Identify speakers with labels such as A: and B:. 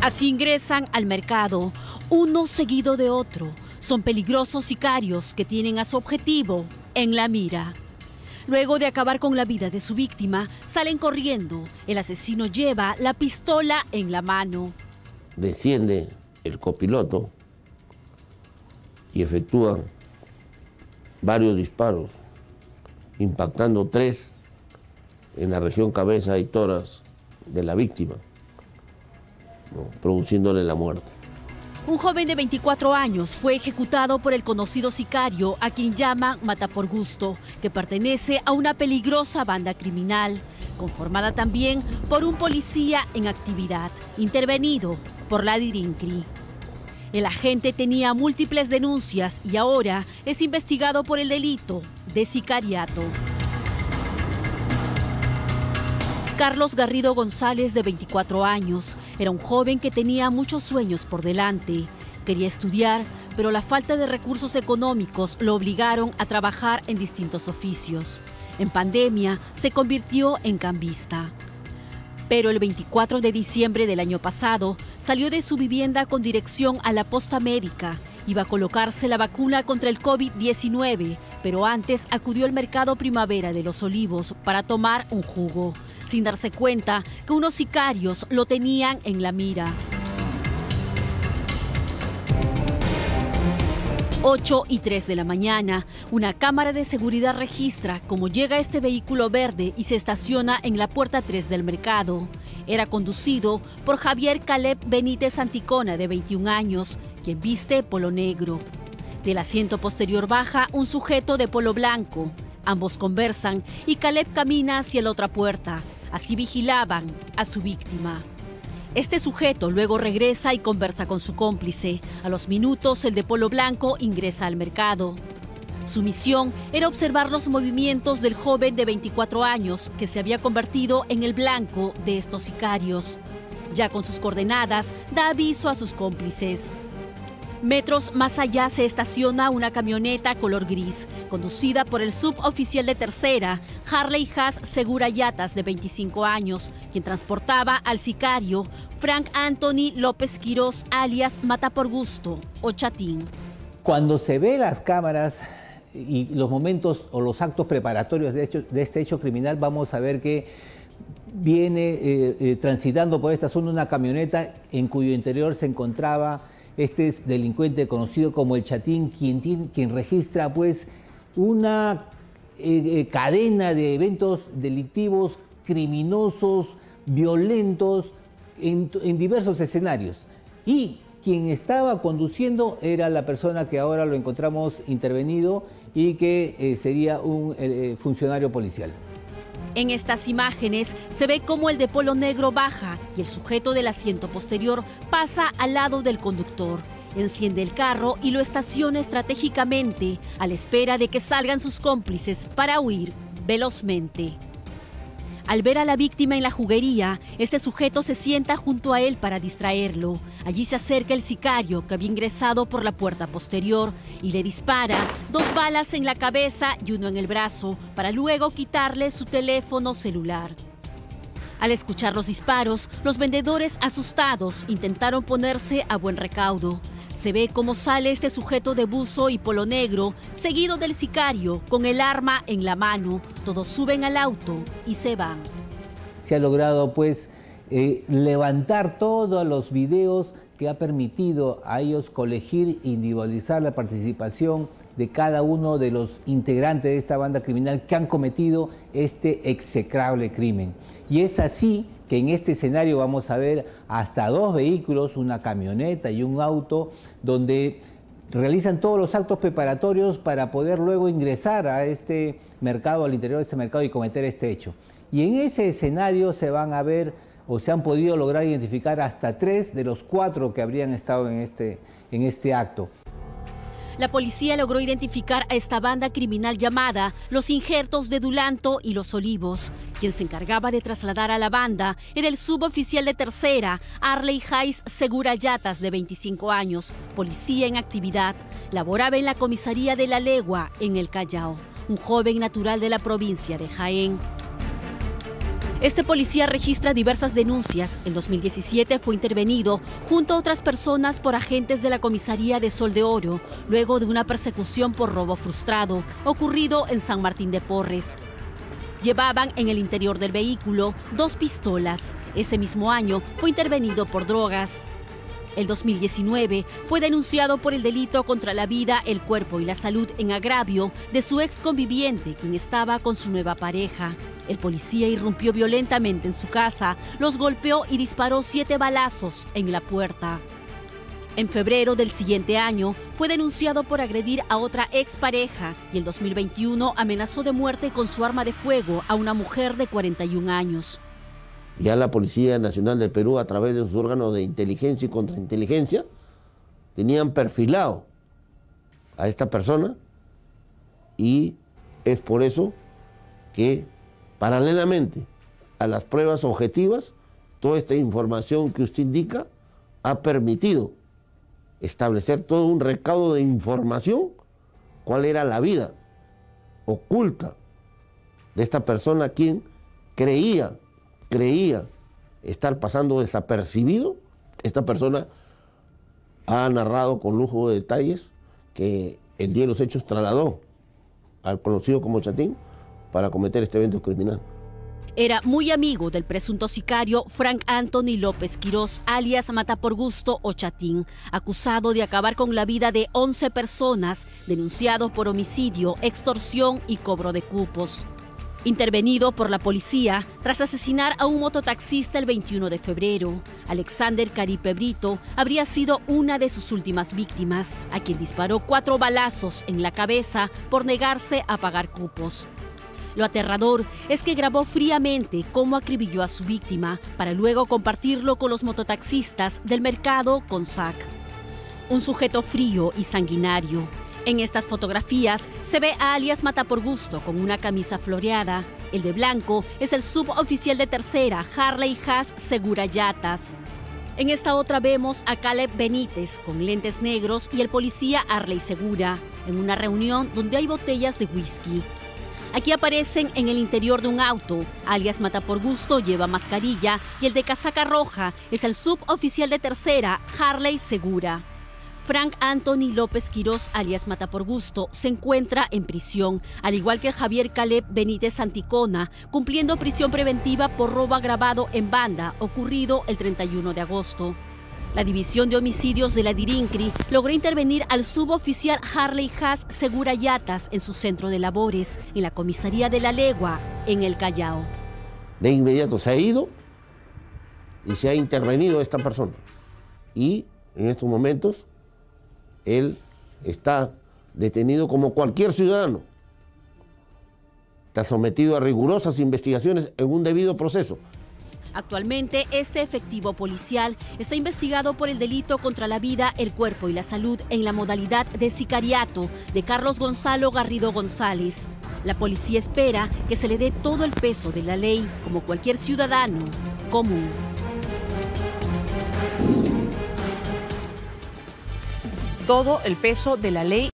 A: Así ingresan al mercado, uno seguido de otro. Son peligrosos sicarios que tienen a su objetivo en la mira. Luego de acabar con la vida de su víctima, salen corriendo. El asesino lleva la pistola en la mano.
B: Desciende el copiloto y efectúa varios disparos, impactando tres en la región cabeza y toras de la víctima, produciéndole la muerte.
A: Un joven de 24 años fue ejecutado por el conocido sicario a quien llaman Mata por Gusto, que pertenece a una peligrosa banda criminal, conformada también por un policía en actividad, intervenido por la Dirincri. El agente tenía múltiples denuncias y ahora es investigado por el delito de sicariato. Carlos Garrido González, de 24 años, era un joven que tenía muchos sueños por delante. Quería estudiar, pero la falta de recursos económicos lo obligaron a trabajar en distintos oficios. En pandemia se convirtió en cambista. Pero el 24 de diciembre del año pasado salió de su vivienda con dirección a la posta médica. Iba a colocarse la vacuna contra el COVID-19, pero antes acudió al mercado Primavera de los Olivos para tomar un jugo, sin darse cuenta que unos sicarios lo tenían en la mira. 8 y 3 de la mañana, una cámara de seguridad registra cómo llega este vehículo verde y se estaciona en la puerta 3 del mercado. Era conducido por Javier Caleb Benítez Anticona, de 21 años, quien viste polo negro. Del asiento posterior baja un sujeto de polo blanco. Ambos conversan y Caleb camina hacia la otra puerta. Así vigilaban a su víctima. Este sujeto luego regresa y conversa con su cómplice. A los minutos, el de polo blanco ingresa al mercado. Su misión era observar los movimientos del joven de 24 años que se había convertido en el blanco de estos sicarios. Ya con sus coordenadas, da aviso a sus cómplices. Metros más allá se estaciona una camioneta color gris, conducida por el suboficial de tercera, Harley Haas Segura Yatas, de 25 años, quien transportaba al sicario Frank Anthony López Quirós, alias Mata por Gusto, o Chatín.
C: Cuando se ve las cámaras y los momentos o los actos preparatorios de, este hecho criminal, vamos a ver que viene eh, eh, transitando por esta zona una camioneta en cuyo interior se encontraba este es delincuente conocido como el Chatín, quien, quien registra pues una eh, eh, cadena de eventos delictivos, criminosos, violentos, en, diversos escenarios. Y quien estaba conduciendo era la persona que ahora lo encontramos intervenido y que eh, sería un funcionario policial.
A: En estas imágenes se ve cómo el de polo negro baja y el sujeto del asiento posterior pasa al lado del conductor. Enciende el carro y lo estaciona estratégicamente a la espera de que salgan sus cómplices para huir velozmente. Al ver a la víctima en la juguería, este sujeto se sienta junto a él para distraerlo. Allí se acerca el sicario que había ingresado por la puerta posterior y le dispara dos balas en la cabeza y uno en el brazo para luego quitarle su teléfono celular. Al escuchar los disparos, los vendedores asustados intentaron ponerse a buen recaudo. Se ve cómo sale este sujeto de buzo y polo negro, seguido del sicario, con el arma en la mano. Todos suben al auto y se van.
C: Se ha logrado pues eh, levantar todos los videos que ha permitido a ellos colegir e individualizar la participación de cada uno de los integrantes de esta banda criminal que han cometido este execrable crimen. Y es así que en este escenario vamos a ver hasta dos vehículos, una camioneta y un auto, donde realizan todos los actos preparatorios para poder luego ingresar a este mercado, al interior de este mercado y cometer este hecho. Y en ese escenario se van a ver o se han podido lograr identificar hasta tres de los cuatro que habrían estado en este, en este acto.
A: La policía logró identificar a esta banda criminal llamada Los Injertos de Dulanto y Los Olivos. Quien se encargaba de trasladar a la banda era el suboficial de tercera, Arley Hayes Segura Yatas, de 25 años, policía en actividad. Laboraba en la comisaría de La Legua, en el Callao, un joven natural de la provincia de Jaén. Este policía registra diversas denuncias. En 2017 fue intervenido junto a otras personas por agentes de la comisaría de Sol de Oro, luego de una persecución por robo frustrado ocurrido en San Martín de Porres. Llevaban en el interior del vehículo dos pistolas. Ese mismo año fue intervenido por drogas. El 2019 fue denunciado por el delito contra la vida, el cuerpo y la salud en agravio de su ex conviviente, quien estaba con su nueva pareja. El policía irrumpió violentamente en su casa, los golpeó y disparó siete balazos en la puerta. En febrero del siguiente año fue denunciado por agredir a otra expareja y el 2021 amenazó de muerte con su arma de fuego a una mujer de 41 años.
B: Ya la Policía Nacional del Perú, a través de sus órganos de inteligencia y contrainteligencia, tenían perfilado a esta persona y es por eso que paralelamente a las pruebas objetivas, toda esta información que usted indica ha permitido establecer todo un recaudo de información, cuál era la vida oculta de esta persona quien creía, creía estar pasando desapercibido. Esta persona ha narrado con lujo de detalles que el día de los hechos trasladó al conocido como Chatín para cometer este evento criminal.
A: Era muy amigo del presunto sicario Frank Anthony López Quirós, alias Mata por Gusto o Chatín, acusado de acabar con la vida de 11 personas, denunciado por homicidio, extorsión y cobro de cupos. Intervenido por la policía tras asesinar a un mototaxista el 21 de febrero, Alexander Caripe Brito habría sido una de sus últimas víctimas, a quien disparó cuatro balazos en la cabeza por negarse a pagar cupos. Lo aterrador es que grabó fríamente cómo acribilló a su víctima para luego compartirlo con los mototaxistas del mercado con Zack. Un sujeto frío y sanguinario. En estas fotografías se ve a alias Mata por Gusto con una camisa floreada. El de blanco es el suboficial de tercera Harley Haas Segura Yatas. En esta otra vemos a Caleb Benítez con lentes negros y el policía Arley Segura en una reunión donde hay botellas de whisky. Aquí aparecen en el interior de un auto. Alias Mata por Gusto lleva mascarilla y el de casaca roja es el suboficial de tercera, Harley Segura. Frank Anthony López Quirós, alias Mata por Gusto, se encuentra en prisión, al igual que Javier Caleb Benítez Anticona, cumpliendo prisión preventiva por robo agravado en banda, ocurrido el 31 de agosto. La División de Homicidios de la Dirincri logró intervenir al suboficial Harley Haas Segura Yatas en su centro de labores, en la comisaría de La Legua, en el Callao.
B: De inmediato se ha ido y se ha intervenido esta persona. Y en estos momentos él está detenido como cualquier ciudadano. Está sometido a rigurosas investigaciones en un debido proceso.
A: Actualmente, este efectivo policial está investigado por el delito contra la vida, el cuerpo y la salud en la modalidad de sicariato de Carlos Gonzalo Garrido González. La policía espera que se le dé todo el peso de la ley como cualquier ciudadano común.
D: Todo el peso de la ley